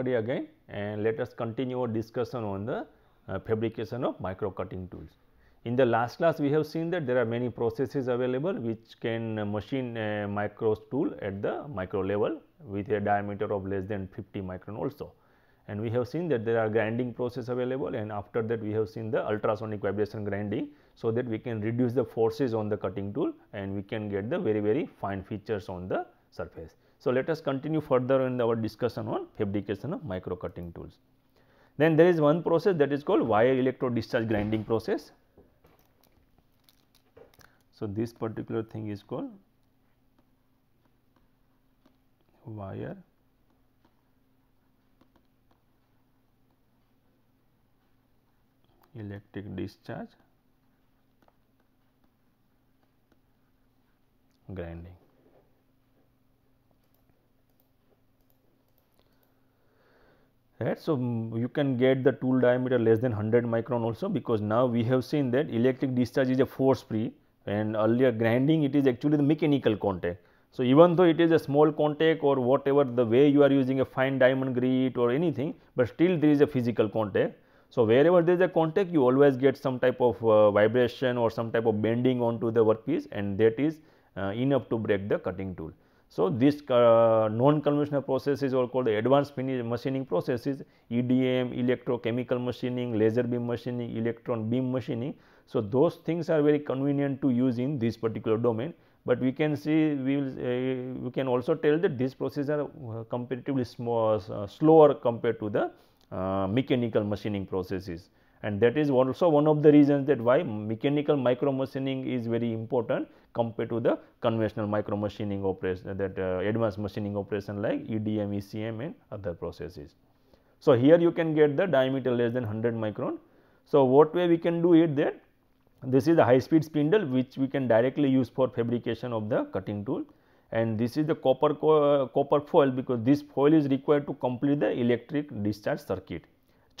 everybody again and let us continue our discussion on the uh, fabrication of micro cutting tools. In the last class we have seen that there are many processes available which can machine a micro tool at the micro level with a diameter of less than 50 micron also. And we have seen that there are grinding process available and after that we have seen the ultrasonic vibration grinding. So, that we can reduce the forces on the cutting tool and we can get the very very fine features on the surface. So, let us continue further in our discussion on fabrication of micro cutting tools. Then there is one process that is called wire electrode discharge grinding process. So, this particular thing is called wire electric discharge grinding. Right. So, you can get the tool diameter less than 100 micron also because now we have seen that electric discharge is a force free and earlier grinding it is actually the mechanical contact. So, even though it is a small contact or whatever the way you are using a fine diamond grit or anything, but still there is a physical contact. So, wherever there is a contact you always get some type of uh, vibration or some type of bending onto the workpiece and that is uh, enough to break the cutting tool. So, this uh, non-conventional processes are called advanced machining processes EDM, electrochemical machining, laser beam machining, electron beam machining. So, those things are very convenient to use in this particular domain, but we can see we will uh, we can also tell that these processes are uh, comparatively small, uh, slower compared to the uh, mechanical machining processes and that is also one of the reasons that why mechanical micro machining is very important compared to the conventional micro machining operation that uh, advanced machining operation like EDM, ECM and other processes. So, here you can get the diameter less than 100 micron. So, what way we can do it that this is the high speed spindle which we can directly use for fabrication of the cutting tool and this is the copper co uh, copper foil because this foil is required to complete the electric discharge circuit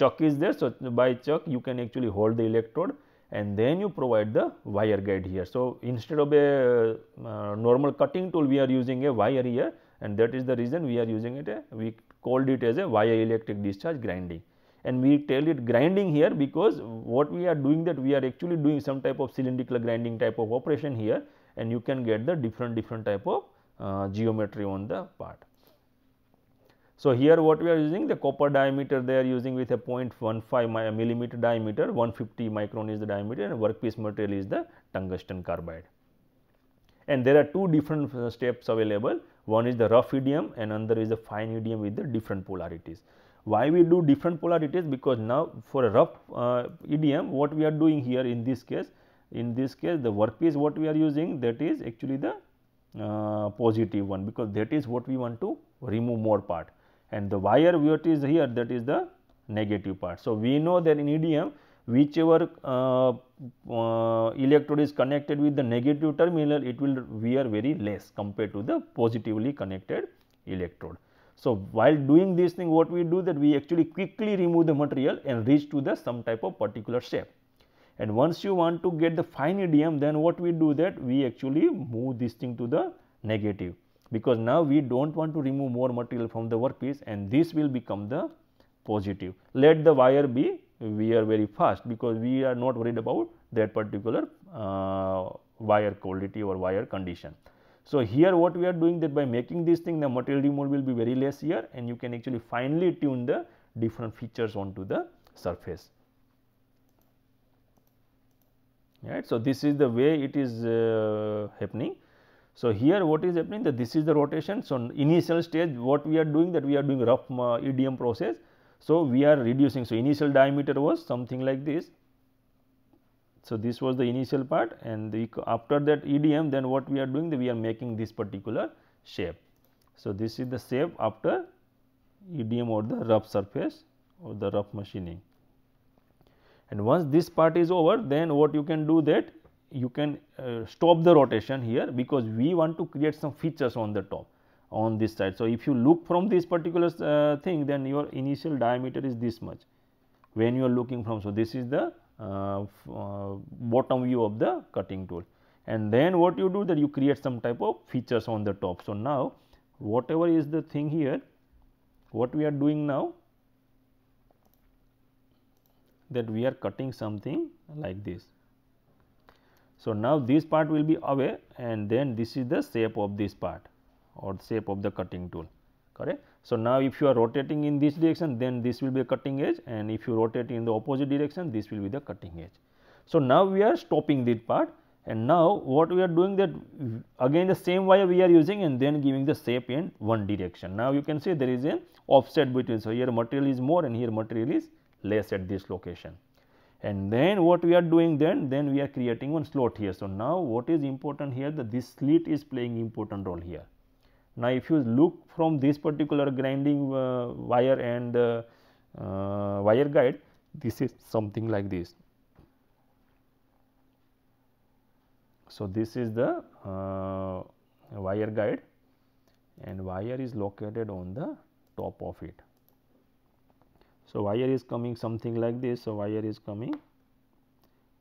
chuck is there. So, by chuck you can actually hold the electrode and then you provide the wire guide here. So, instead of a uh, normal cutting tool we are using a wire here and that is the reason we are using it a, we called it as a wire electric discharge grinding and we tell it grinding here because what we are doing that we are actually doing some type of cylindrical grinding type of operation here and you can get the different different type of uh, geometry on the part. So, here what we are using the copper diameter they are using with a 0.15 millimeter diameter 150 micron is the diameter and workpiece material is the tungsten carbide. And there are two different uh, steps available one is the rough EDM and another is the fine EDM with the different polarities. Why we do different polarities because now for a rough uh, EDM what we are doing here in this case in this case the workpiece what we are using that is actually the uh, positive one because that is what we want to remove more part and the wire what is here that is the negative part. So, we know that in EDM whichever uh, uh, electrode is connected with the negative terminal it will wear very less compared to the positively connected electrode. So, while doing this thing what we do that we actually quickly remove the material and reach to the some type of particular shape. And once you want to get the fine EDM then what we do that we actually move this thing to the negative because now we do not want to remove more material from the workpiece and this will become the positive. Let the wire be wear very fast because we are not worried about that particular uh, wire quality or wire condition. So, here what we are doing that by making this thing the material removal will be very less here and you can actually finely tune the different features onto the surface. Right. So, this is the way it is uh, happening. So, here what is happening that this is the rotation. So, initial stage what we are doing that we are doing rough uh, EDM process. So, we are reducing. So, initial diameter was something like this. So, this was the initial part and the, after that EDM then what we are doing we are making this particular shape. So, this is the shape after EDM or the rough surface or the rough machining. And once this part is over then what you can do that you can uh, stop the rotation here because we want to create some features on the top on this side. So, if you look from this particular uh, thing then your initial diameter is this much when you are looking from. So, this is the uh, uh, bottom view of the cutting tool and then what you do that you create some type of features on the top. So, now whatever is the thing here what we are doing now that we are cutting something like this. So, now this part will be away and then this is the shape of this part or shape of the cutting tool correct. So, now if you are rotating in this direction then this will be a cutting edge and if you rotate in the opposite direction this will be the cutting edge. So, now we are stopping this part and now what we are doing that again the same wire we are using and then giving the shape in one direction. Now, you can see there is an offset between. So, here material is more and here material is less at this location and then what we are doing then then we are creating one slot here. So, now what is important here that this slit is playing important role here. Now, if you look from this particular grinding uh, wire and uh, uh, wire guide this is something like this. So, this is the uh, wire guide and wire is located on the top of it. So, wire is coming something like this. So, wire is coming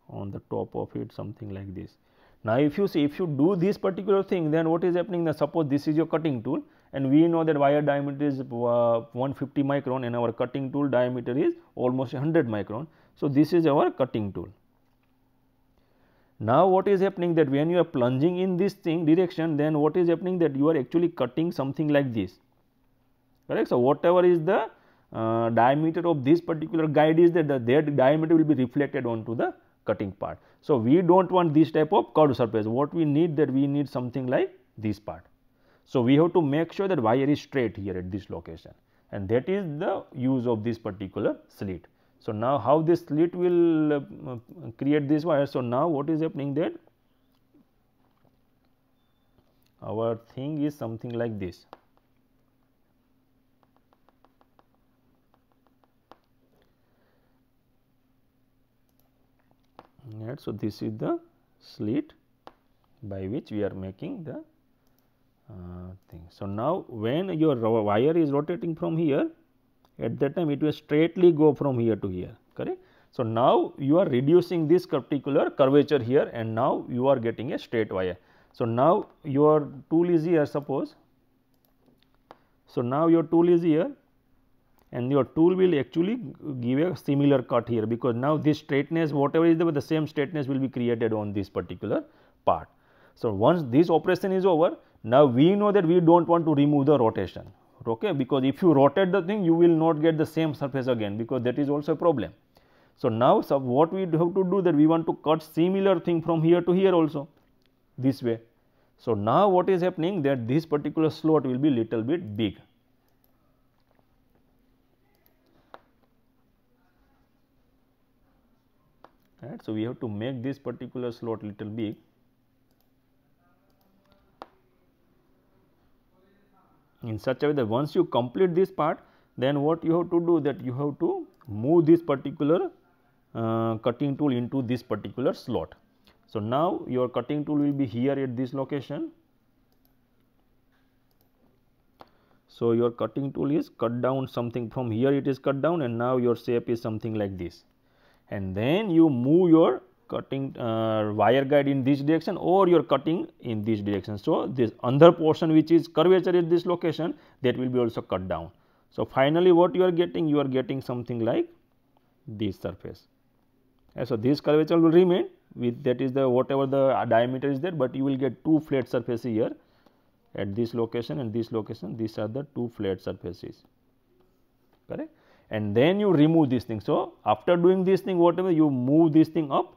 on the top of it something like this. Now, if you see if you do this particular thing then what is happening now suppose this is your cutting tool and we know that wire diameter is uh, 150 micron and our cutting tool diameter is almost 100 micron. So, this is our cutting tool. Now, what is happening that when you are plunging in this thing direction then what is happening that you are actually cutting something like this correct. So, whatever is the uh, diameter of this particular guide is that the, that diameter will be reflected onto the cutting part. So, we do not want this type of curved surface what we need that we need something like this part. So, we have to make sure that wire is straight here at this location and that is the use of this particular slit. So, now how this slit will uh, create this wire. So, now what is happening that our thing is something like this. Right. So, this is the slit by which we are making the uh, thing. So, now when your wire is rotating from here at that time it will straightly go from here to here correct. So, now you are reducing this particular curvature here and now you are getting a straight wire. So, now your tool is here suppose. So, now your tool is here and your tool will actually give a similar cut here because now this straightness whatever is the same straightness will be created on this particular part. So, once this operation is over now we know that we do not want to remove the rotation okay because if you rotate the thing you will not get the same surface again because that is also a problem. So, now so what we have to do that we want to cut similar thing from here to here also this way. So, now what is happening that this particular slot will be little bit big right. So, we have to make this particular slot little big. in such a way that once you complete this part then what you have to do that you have to move this particular uh, cutting tool into this particular slot. So, now your cutting tool will be here at this location. So, your cutting tool is cut down something from here it is cut down and now your shape is something like this and then you move your cutting uh, wire guide in this direction or you are cutting in this direction. So, this other portion which is curvature at this location that will be also cut down. So, finally, what you are getting you are getting something like this surface. And so, this curvature will remain with that is the whatever the diameter is there, but you will get two flat surfaces here at this location and this location these are the two flat surfaces correct and then you remove this thing. So, after doing this thing whatever you move this thing up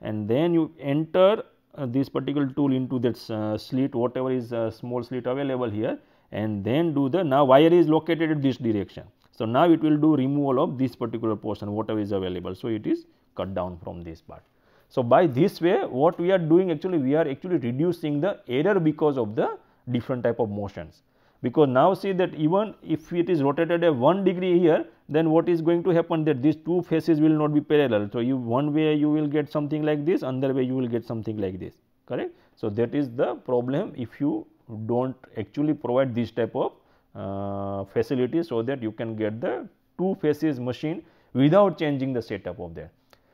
and then you enter uh, this particular tool into that uh, slit whatever is uh, small slit available here and then do the now wire is located in this direction. So, now it will do removal of this particular portion whatever is available. So, it is cut down from this part. So, by this way what we are doing actually we are actually reducing the error because of the different type of motions because now see that even if it is rotated a 1 degree here then what is going to happen that these two faces will not be parallel. So, you one way you will get something like this another way you will get something like this correct. So, that is the problem if you do not actually provide this type of uh, facility so that you can get the two faces machine without changing the setup of that.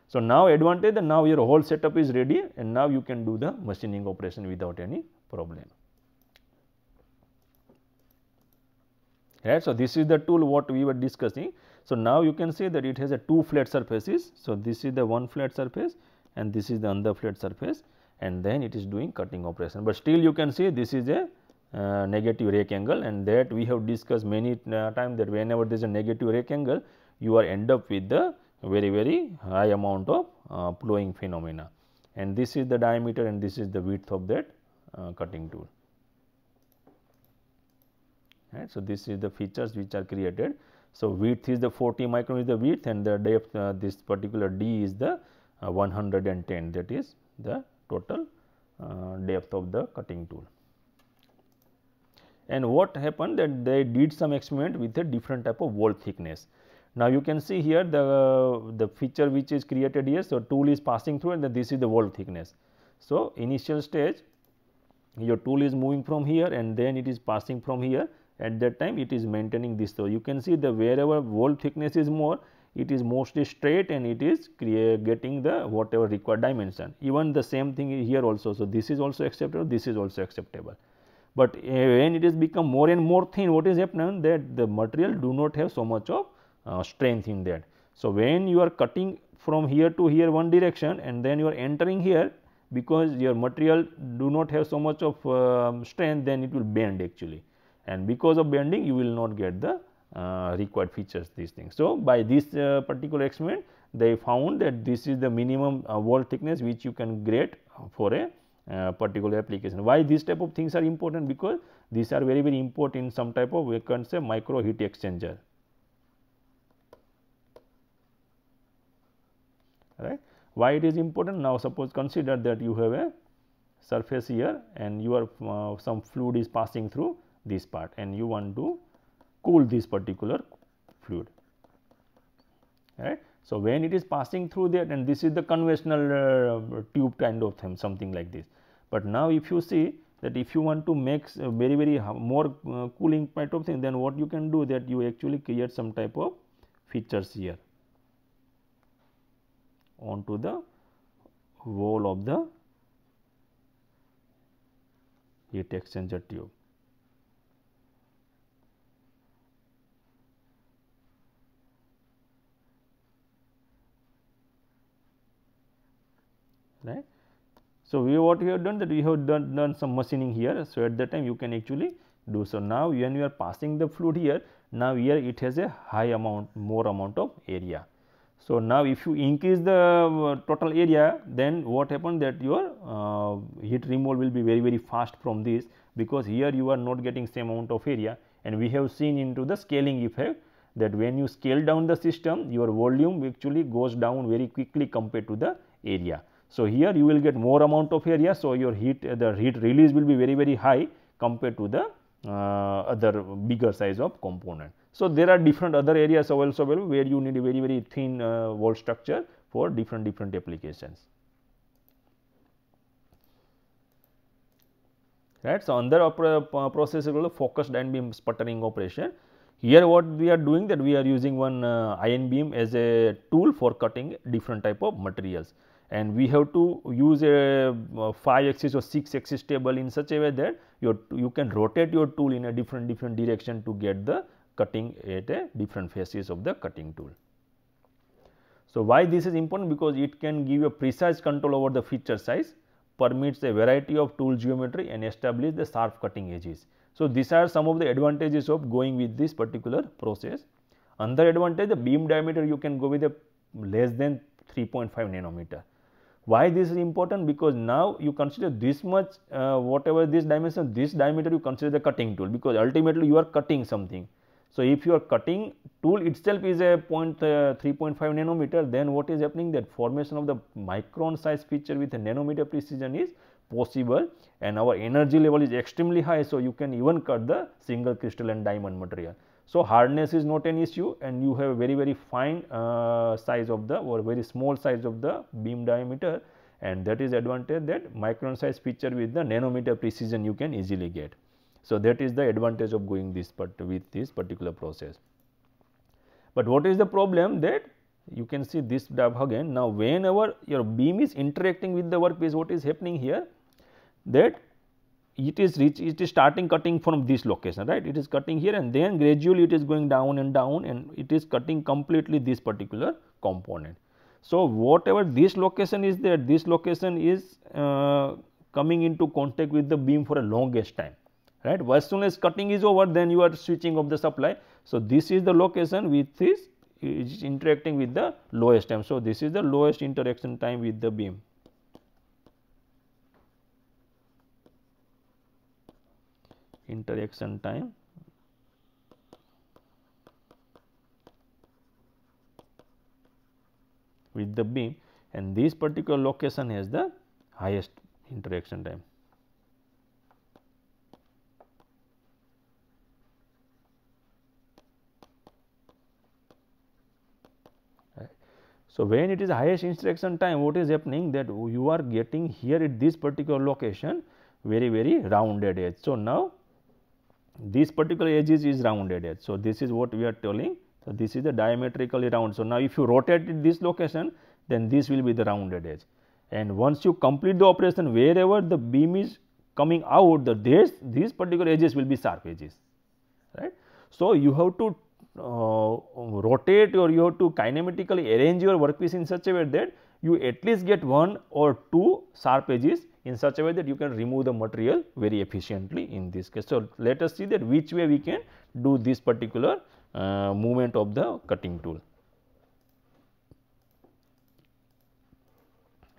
So, now advantage that now your whole setup is ready and now you can do the machining operation without any problem. Right. So, this is the tool what we were discussing. So, now you can see that it has a two flat surfaces. So, this is the one flat surface and this is the other flat surface and then it is doing cutting operation, but still you can see this is a uh, negative rake angle and that we have discussed many uh, time that whenever there is a negative rake angle you are end up with the very very high amount of uh, phenomena and this is the diameter and this is the width of that uh, cutting tool. Right. So, this is the features which are created. So, width is the 40 micron is the width and the depth uh, this particular D is the uh, 110 that is the total uh, depth of the cutting tool. And what happened that they did some experiment with a different type of wall thickness. Now, you can see here the, the feature which is created here. So, tool is passing through and this is the wall thickness. So, initial stage your tool is moving from here and then it is passing from here at that time it is maintaining this. So, you can see the wherever wall thickness is more it is mostly straight and it is getting the whatever required dimension. Even the same thing here also. So, this is also acceptable, this is also acceptable. But uh, when it is become more and more thin, what is happening that the material do not have so much of uh, strength in that. So, when you are cutting from here to here one direction and then you are entering here because your material do not have so much of uh, strength then it will bend actually and because of bending you will not get the uh, required features these things. So, by this uh, particular experiment they found that this is the minimum uh, wall thickness which you can grade for a uh, particular application. Why these type of things are important? Because these are very very important in some type of we can say micro heat exchanger. Right. Why it is important? Now, suppose consider that you have a surface here and your uh, some fluid is passing through this part and you want to cool this particular fluid right. So, when it is passing through that and this is the conventional uh, tube kind of thing something like this. But now if you see that if you want to make uh, very very more uh, cooling type of thing then what you can do that you actually create some type of features here onto the wall of the heat exchanger tube. Right. So, we what we have done that we have done, done some machining here. So, at that time you can actually do so. Now, when you are passing the fluid here, now here it has a high amount more amount of area. So, now if you increase the uh, total area then what happens that your uh, heat removal will be very very fast from this because here you are not getting same amount of area and we have seen into the scaling effect that when you scale down the system your volume actually goes down very quickly compared to the area. So, here you will get more amount of area. So, your heat the heat release will be very very high compared to the uh, other bigger size of component. So, there are different other areas also where you need a very very thin uh, wall structure for different different applications. Right. So, another process is called focused ion beam sputtering operation. Here what we are doing that we are using one uh, ion beam as a tool for cutting different type of materials and we have to use a uh, 5 axis or 6 axis table in such a way that your you can rotate your tool in a different different direction to get the cutting at a different faces of the cutting tool. So, why this is important because it can give a precise control over the feature size permits a variety of tool geometry and establish the sharp cutting edges. So, these are some of the advantages of going with this particular process. Another advantage the beam diameter you can go with a less than 3.5 nanometer why this is important? Because now you consider this much uh, whatever this dimension, this diameter you consider the cutting tool because ultimately you are cutting something. So, if your cutting tool itself is a point, uh, 3.5 nanometer then what is happening that formation of the micron size feature with a nanometer precision is possible and our energy level is extremely high. So, you can even cut the single crystalline diamond material. So, hardness is not an issue and you have a very very fine uh, size of the or very small size of the beam diameter and that is advantage that micron size feature with the nanometer precision you can easily get. So, that is the advantage of going this but with this particular process. But what is the problem that you can see this graph again now whenever your beam is interacting with the workpiece what is happening here that it is reach it is starting cutting from this location right it is cutting here and then gradually it is going down and down and it is cutting completely this particular component. So, whatever this location is there this location is uh, coming into contact with the beam for a longest time right as soon as cutting is over then you are switching off the supply. So, this is the location with this is interacting with the lowest time. So, this is the lowest interaction time with the beam. Interaction time with the beam and this particular location has the highest interaction time. So, when it is highest interaction time what is happening that you are getting here at this particular location very very rounded edge. So, now this particular edge is, is rounded edge. So, this is what we are telling. So, this is the diametrically round. So, now if you rotate this location then this will be the rounded edge and once you complete the operation wherever the beam is coming out the this these particular edges will be sharp edges right. So, you have to uh, rotate or you have to kinematically arrange your workpiece in such a way that you at least get one or two sharp edges in such a way that you can remove the material very efficiently in this case. So, let us see that which way we can do this particular uh, movement of the cutting tool.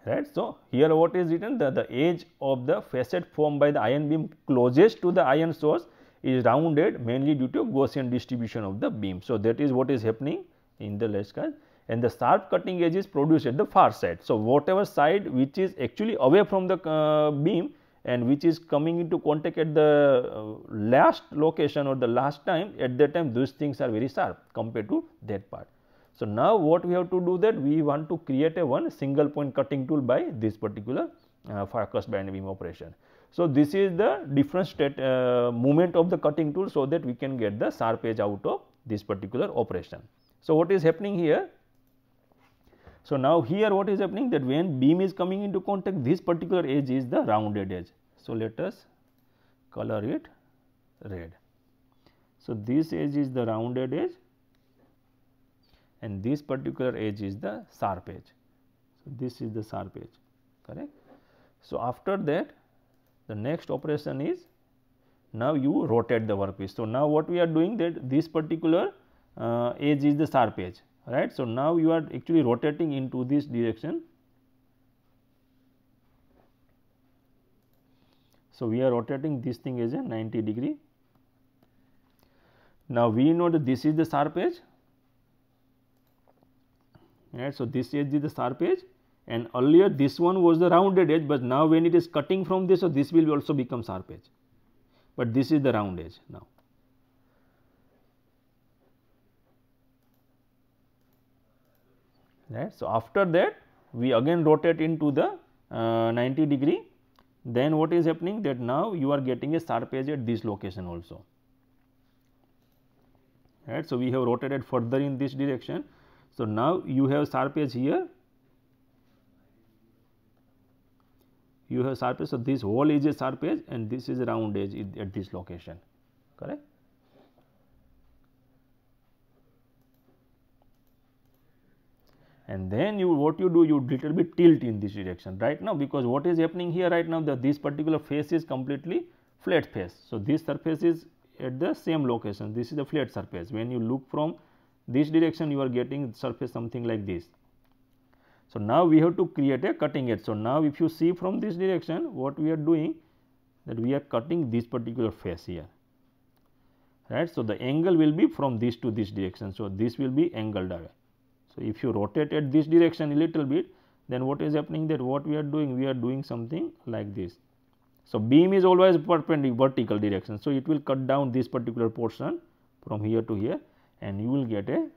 right. So, here what is written the, the edge of the facet formed by the ion beam closest to the ion source is rounded mainly due to Gaussian distribution of the beam. So, that is what is happening in the last case and the sharp cutting edge is produced at the far side. So, whatever side which is actually away from the uh, beam and which is coming into contact at the uh, last location or the last time at that time those things are very sharp compared to that part. So, now what we have to do that we want to create a one single point cutting tool by this particular uh, focused ion beam operation. So, this is the different state uh, movement of the cutting tool so that we can get the sharp edge out of this particular operation. So, what is happening here? So, now here what is happening that when beam is coming into contact this particular edge is the rounded edge. So, let us color it red. So, this edge is the rounded edge and this particular edge is the sharp edge. So, this is the sharp edge correct. So, after that the next operation is now you rotate the workpiece. So, now what we are doing that this particular uh, edge is the sharp edge right. So, now you are actually rotating into this direction. So, we are rotating this thing as a 90 degree. Now, we know that this is the sharp edge right. So, this edge is the sharp edge and earlier this one was the rounded edge, but now when it is cutting from this, so this will also become sharp edge, but this is the round edge now. Right. So, after that we again rotate into the uh, 90 degree, then what is happening that now you are getting a sharp edge at this location also. Right. So, we have rotated further in this direction so, now you have sharp edge here, you have sharp edge. So, this whole edge is a sharp edge and this is round edge at this location correct. And then you what you do you little bit tilt in this direction right now because what is happening here right now that this particular face is completely flat face. So, this surface is at the same location this is the flat surface when you look from this direction you are getting surface something like this. So, now we have to create a cutting edge. So, now if you see from this direction what we are doing that we are cutting this particular face here right. So, the angle will be from this to this direction. So, this will be angled away. So, if you rotate at this direction a little bit then what is happening that what we are doing we are doing something like this. So, beam is always perpendicular vertical direction. So, it will cut down this particular portion from here to here and you will get a,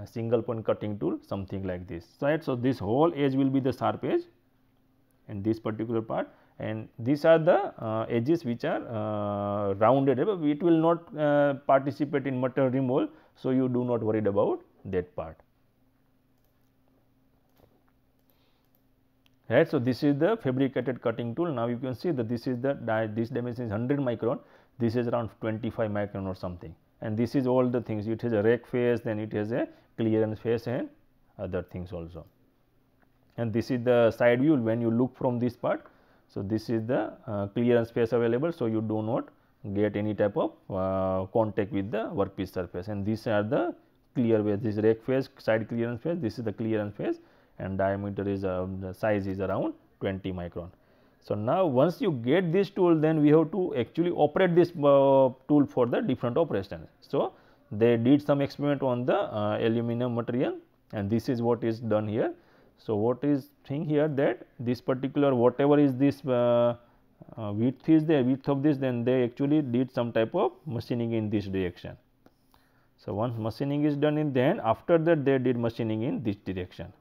a single point cutting tool something like this right. So, this whole edge will be the sharp edge and this particular part and these are the uh, edges which are uh, rounded it will not uh, participate in material removal. So, you do not worried about that part. Right. So, this is the fabricated cutting tool. Now you can see that this is the this dimension is 100 micron. This is around 25 micron or something. And this is all the things. It has a rake face then it has a clearance face and other things also. And this is the side view when you look from this part. So, this is the uh, clearance face available. So, you do not get any type of uh, contact with the workpiece surface. And these are the clear face this rake face side clearance face this is the clearance face and diameter is uh, the size is around 20 micron. So, now once you get this tool then we have to actually operate this uh, tool for the different operations. So, they did some experiment on the uh, aluminum material and this is what is done here. So, what is thing here that this particular whatever is this uh, uh, width is there width of this then they actually did some type of machining in this direction. So, once machining is done in then after that they did machining in this direction.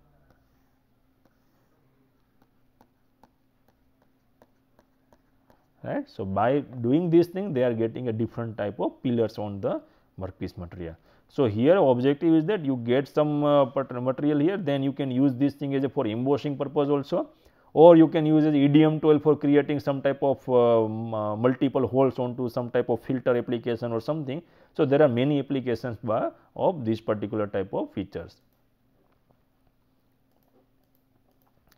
Right. So, by doing this thing they are getting a different type of pillars on the workpiece material. So, here objective is that you get some uh, material here then you can use this thing as a for embossing purpose also or you can use as EDM tool for creating some type of uh, uh, multiple holes onto some type of filter application or something. So, there are many applications by, of this particular type of features.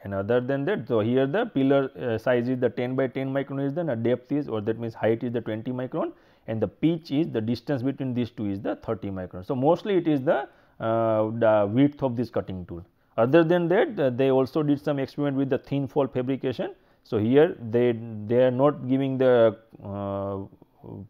And other than that so here the pillar uh, size is the 10 by 10 micron is the depth is or that means height is the 20 micron and the pitch is the distance between these two is the 30 micron. So, mostly it is the, uh, the width of this cutting tool. Other than that uh, they also did some experiment with the thin foil fabrication. So, here they they are not giving the uh,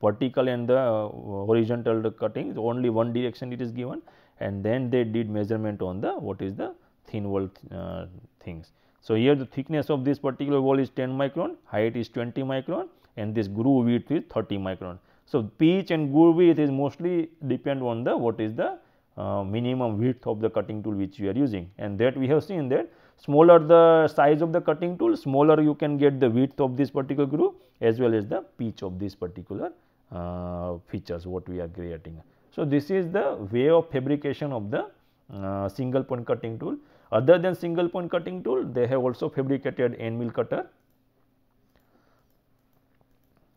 vertical and the uh, horizontal cutting only one direction it is given and then they did measurement on the what is the thin wall uh, things. So, here the thickness of this particular wall is 10 micron, height is 20 micron and this groove width is 30 micron. So, pitch and groove width is mostly depend on the what is the uh, minimum width of the cutting tool which you are using and that we have seen that smaller the size of the cutting tool smaller you can get the width of this particular groove as well as the pitch of this particular uh, features what we are creating. So, this is the way of fabrication of the uh, single point cutting tool. Other than single point cutting tool, they have also fabricated end mill cutter.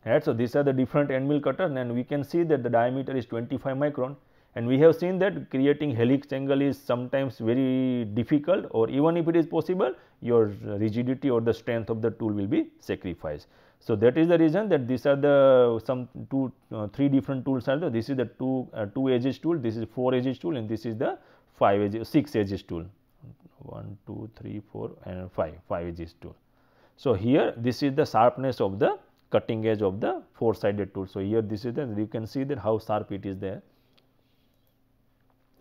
Right. So, these are the different end mill cutter and we can see that the diameter is 25 micron and we have seen that creating helix angle is sometimes very difficult or even if it is possible your rigidity or the strength of the tool will be sacrificed. So, that is the reason that these are the some two uh, three different tools are there this is the two uh, two edges tool this is four edges tool and this is the 5 edges 6 edges tool 1 2 3 4 and 5 5 edges tool. So, here this is the sharpness of the cutting edge of the four sided tool. So, here this is the you can see that how sharp it is there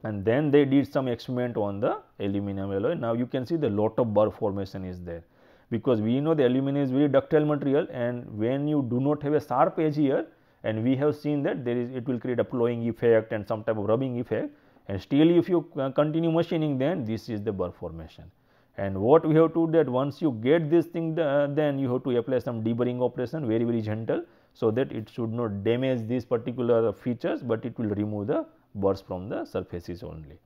and then they did some experiment on the aluminum alloy. Now, you can see the lot of burr formation is there because we know the aluminum is very ductile material and when you do not have a sharp edge here and we have seen that there is it will create a plowing effect and some type of rubbing effect and still if you uh, continue machining then this is the burr formation. And what we have to do that once you get this thing uh, then you have to apply some deburring operation very very gentle so that it should not damage these particular features, but it will remove the burrs from the surfaces only.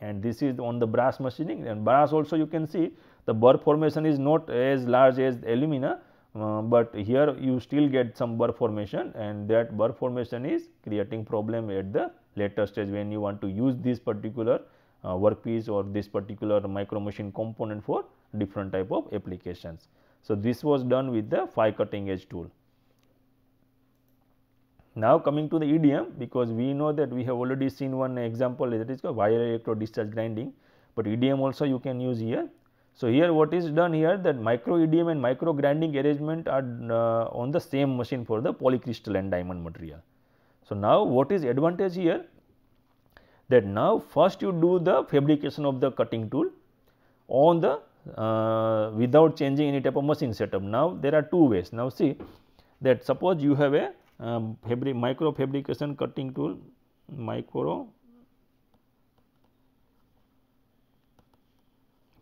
And this is on the brass machining and brass also you can see the burr formation is not as large as alumina, uh, but here you still get some burr formation and that burr formation is creating problem at the later stage when you want to use this particular uh, workpiece or this particular micro machine component for different type of applications. So, this was done with the 5 cutting edge tool. Now, coming to the EDM because we know that we have already seen one example that is called wire electro discharge grinding, but EDM also you can use here. So, here what is done here that micro EDM and micro grinding arrangement are uh, on the same machine for the polycrystalline diamond material. So, now what is advantage here that now first you do the fabrication of the cutting tool on the uh, without changing any type of machine setup. Now, there are two ways. Now, see that suppose you have a um, fabric micro fabrication cutting tool micro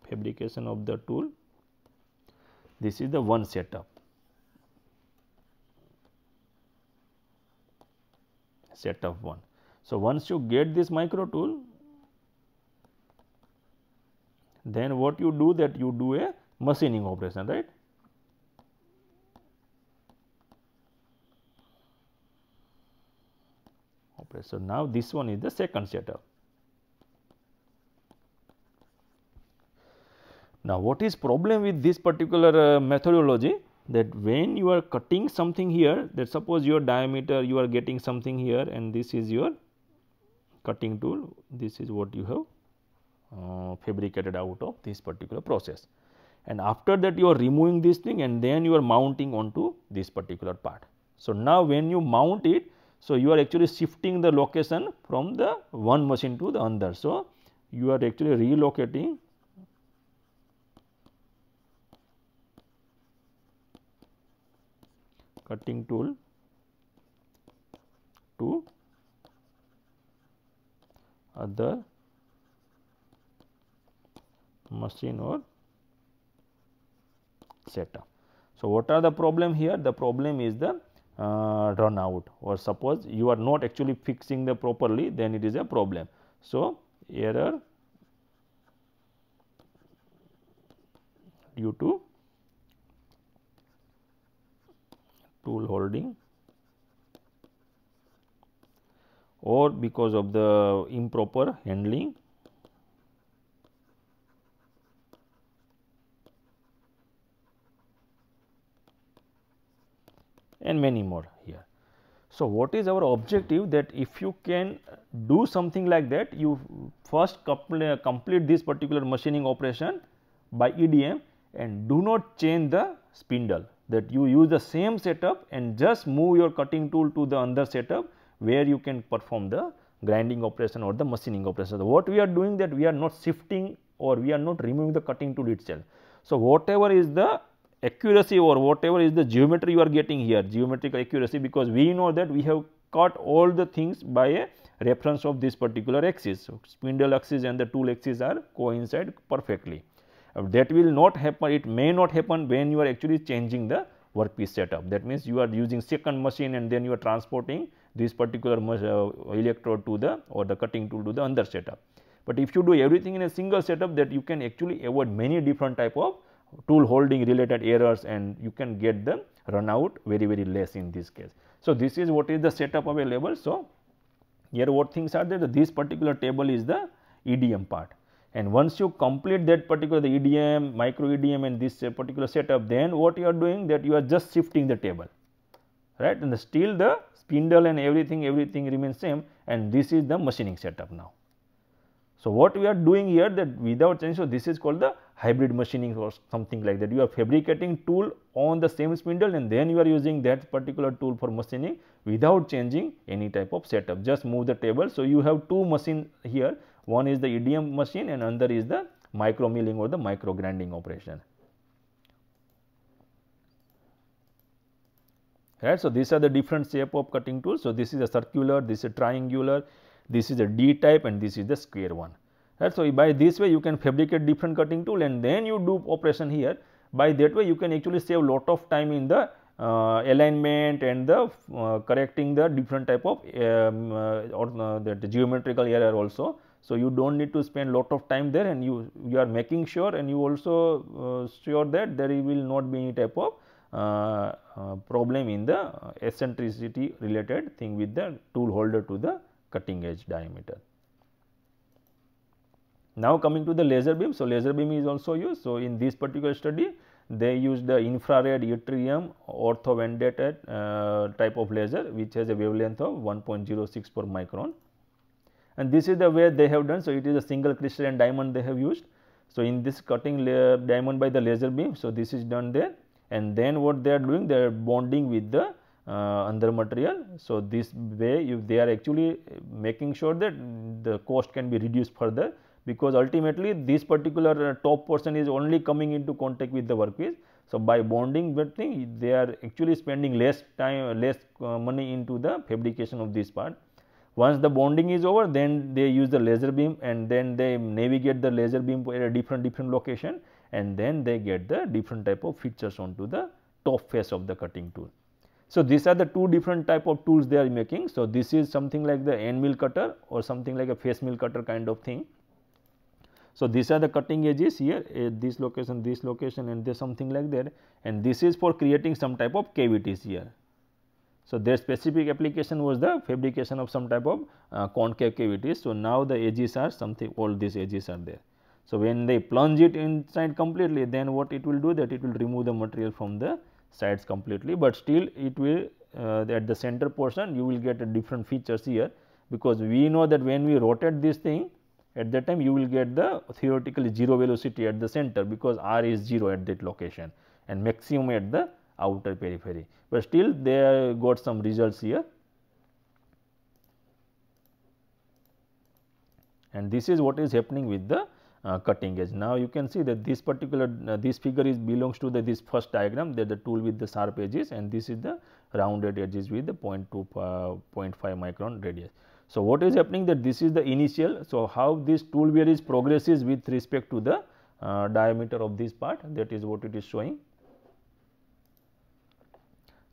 fabrication of the tool this is the one setup set of 1. So, once you get this micro tool then what you do that you do a machining operation right. So, now this one is the second setup. Now, what is problem with this particular uh, methodology that when you are cutting something here that suppose your diameter you are getting something here and this is your cutting tool this is what you have uh, fabricated out of this particular process and after that you are removing this thing and then you are mounting onto this particular part. So, now when you mount it so you are actually shifting the location from the one machine to the other. So, you are actually relocating cutting tool to other machine or setup. So, what are the problem here? The problem is the uh, run out or suppose you are not actually fixing the properly then it is a problem. So, error due to tool holding or because of the improper handling and many more here. So, what is our objective that if you can do something like that you first complete this particular machining operation by EDM and do not change the spindle that you use the same setup and just move your cutting tool to the other setup where you can perform the grinding operation or the machining operation. So, what we are doing that we are not shifting or we are not removing the cutting tool itself. So, whatever is the accuracy or whatever is the geometry you are getting here geometrical accuracy because we know that we have cut all the things by a reference of this particular axis. So, spindle axis and the tool axis are coincide perfectly. Uh, that will not happen it may not happen when you are actually changing the workpiece setup that means you are using second machine and then you are transporting this particular uh, electrode to the or the cutting tool to the other setup. But if you do everything in a single setup that you can actually avoid many different type of tool holding related errors and you can get the run out very very less in this case. So, this is what is the setup available. So, here what things are there this particular table is the EDM part and once you complete that particular the EDM, micro EDM and this uh, particular setup, then what you are doing that you are just shifting the table, right and the still the spindle and everything, everything remains same and this is the machining setup now. So, what we are doing here that without change, so this is called the hybrid machining or something like that. You are fabricating tool on the same spindle and then you are using that particular tool for machining without changing any type of setup, just move the table. So, you have two machine here one is the EDM machine and another is the micro milling or the micro grinding operation. Right. So, these are the different shape of cutting tools. So, this is a circular, this is a triangular, this is a D type and this is the square one. Right. So, by this way you can fabricate different cutting tool and then you do operation here. By that way you can actually save lot of time in the uh, alignment and the uh, correcting the different type of um, uh, or uh, the geometrical error also. So, you do not need to spend lot of time there and you, you are making sure and you also uh, sure that there will not be any type of uh, uh, problem in the eccentricity related thing with the tool holder to the cutting edge diameter. Now, coming to the laser beam. So, laser beam is also used. So, in this particular study they use the infrared yttrium orthovanadate uh, type of laser which has a wavelength of 1.06 per micron and this is the way they have done. So, it is a single crystalline diamond they have used. So, in this cutting diamond by the laser beam. So, this is done there and then what they are doing they are bonding with the uh, under material. So, this way if they are actually making sure that the cost can be reduced further because ultimately this particular uh, top portion is only coming into contact with the workpiece. So, by bonding thing they are actually spending less time less uh, money into the fabrication of this part once the bonding is over then they use the laser beam and then they navigate the laser beam at a different different location and then they get the different type of features onto the top face of the cutting tool. So, these are the two different type of tools they are making. So, this is something like the end mill cutter or something like a face mill cutter kind of thing. So, these are the cutting edges here at this location, this location and there something like that and this is for creating some type of cavities here. So, their specific application was the fabrication of some type of uh, concave cavities. So, now the edges are something all these edges are there. So, when they plunge it inside completely then what it will do that it will remove the material from the sides completely, but still it will uh, at the center portion you will get a different features here because we know that when we rotate this thing at that time you will get the theoretically 0 velocity at the center because r is 0 at that location and maximum at the outer periphery, but still they got some results here. And this is what is happening with the uh, cutting edge. Now, you can see that this particular uh, this figure is belongs to the this first diagram that the tool with the sharp edges and this is the rounded edges with the 0.2 uh, 0.5 micron radius. So, what is happening that this is the initial. So, how this tool wear is progresses with respect to the uh, diameter of this part that is what it is showing.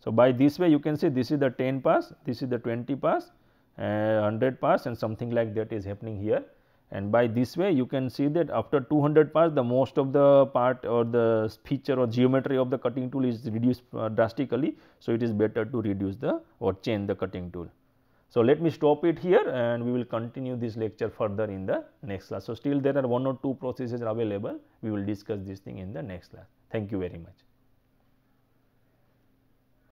So, by this way you can see this is the 10 pass, this is the 20 pass, uh, 100 pass and something like that is happening here. And by this way you can see that after 200 pass the most of the part or the feature or geometry of the cutting tool is reduced uh, drastically. So, it is better to reduce the or change the cutting tool. So, let me stop it here and we will continue this lecture further in the next class. So, still there are one or two processes available, we will discuss this thing in the next class. Thank you very much.